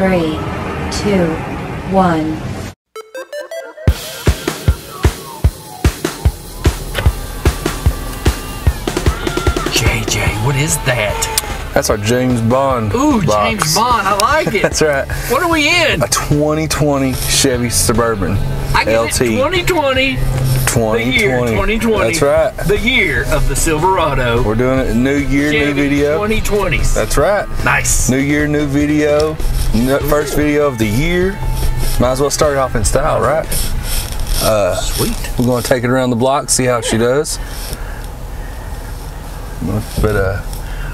Three, two, one. JJ, what is that? That's our James Bond. Ooh, box. James Bond, I like it. That's right. What are we in? A 2020 Chevy Suburban I get LT. it. 2020, the year 2020. That's right. The year of the Silverado. We're doing it. New year, new video. 2020s. That's right. nice. New year, new video. First video of the year. Might as well start off in style, right? Sweet. We're going to take it around the block, see how she does. But uh,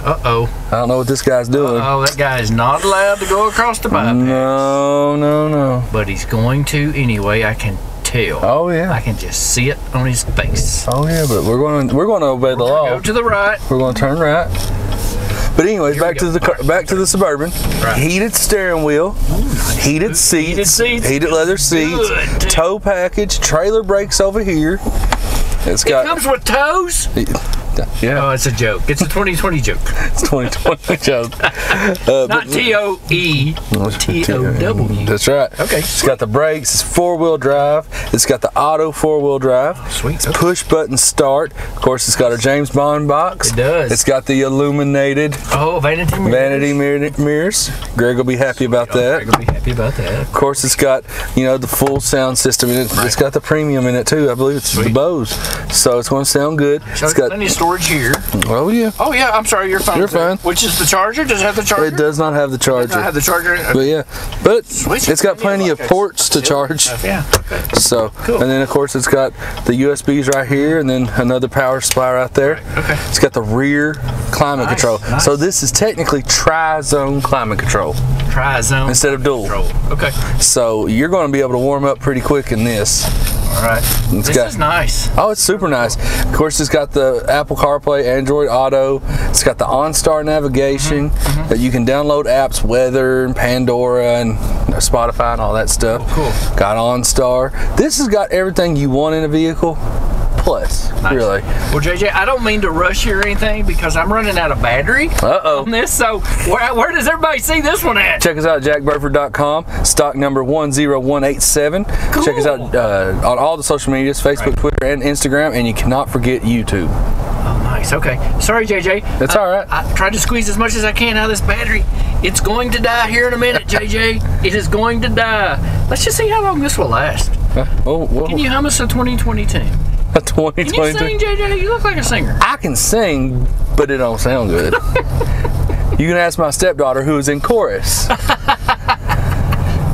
Uh oh. I don't know what this guy's doing. Oh, that guy is not allowed to go across the bypass. No, no, no. But he's going to anyway. I can tell. Oh yeah. I can just see it on his face. Oh yeah, but we're going to we're going to obey the law. Go to the right. We're going to turn right. But anyways, Here back to the car, back to the suburban. Right. Heated steering wheel, heated seats, Heated seats. heated leather seats, Good. tow package, trailer brakes over here. It's It got comes with toes. Yeah, Oh, it's a joke. It's a 2020 joke. it's 2020 joke. Uh, Not T O E, T O W. That's right. Okay. It's got the brakes. It's four wheel drive. It's got the auto four wheel drive. Sweet. It's push button start. Of course, it's got a James Bond box. It does. It's got the illuminated Oh, vanity mirrors. vanity mirror, mirrors. Greg will be happy about that. I'm gonna be happy about that. Of course, it's got you know the full sound system in it. It's got the premium in it too. I believe it's the Bose, so it's going to sound good. So It's got plenty of storage here. oh yeah, Oh yeah, I'm sorry, you're fine. You're fine. Which is the charger? Does it have the charger? it does not have the charger. It Does not charger, have the charger. but yeah, but Sweet. it's got plenty of ports to charge. Yeah. Okay. So, Cool. and then of course it's got the USBs right here, and then another power supply right there. Okay. It's got the rear climate Nice, control. nice. So this is technically tri-zone climate control Tri zone. instead of dual. control. Okay. So you're going to be able to warm up pretty quick in this. All right. It's this got- is nice. Oh, it's super nice. Of course, it's got the Apple CarPlay, Android Auto. It's got the OnStar navigation Mm-hmm, that you can download apps, weather and Pandora and Spotify and all that stuff. cool. Got OnStar. This has got everything you want in a vehicle. Plus, Nice. really. Well, JJ, I don't mean to rush you or anything because I'm running out of battery Uh oh. on this. So where, where does everybody see this one at? Check us out at jackburford.com, stock number 10187. Cool. Check us out uh, on all the social medias Facebook, Right. Twitter, and Instagram. And you cannot forget YouTube. Oh, nice. Okay. Sorry, JJ. That's I- all right. I tried to squeeze as much as I can out of this battery. It's going to die here in a minute, JJ. It is going to die. Let's just see how long this will last. Oh, whoa. Can you hum us a 2020 tune? A Can you sing, JJ? You look like a singer. I can sing, but it don't sound good. you can ask my stepdaughter who is in chorus.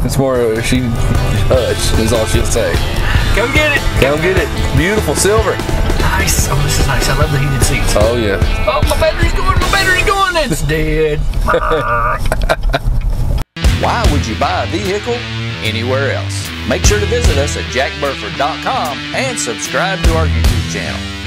it's more she hush is all she'll say. Go get it. Come get it. Beautiful silver. Nice. Oh, this is nice. I love the heated seats. Oh yeah. Oh, my battery's going. My battery's going. It's dead. Why would you buy a vehicle anywhere else? Make sure to visit us at jackburford.com and subscribe to our YouTube channel.